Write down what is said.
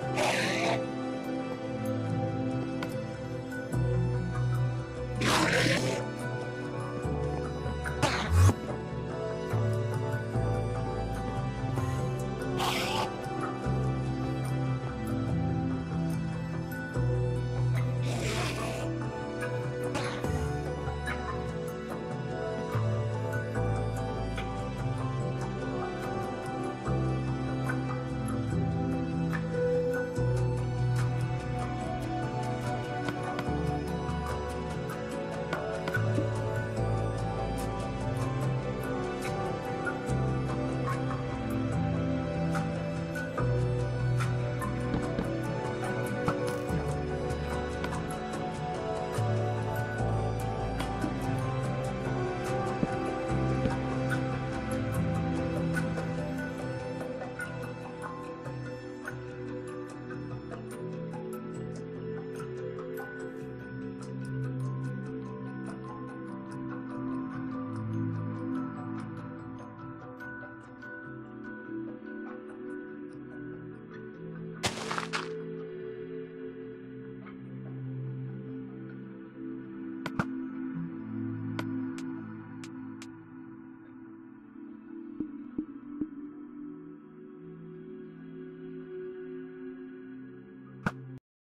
Yeah.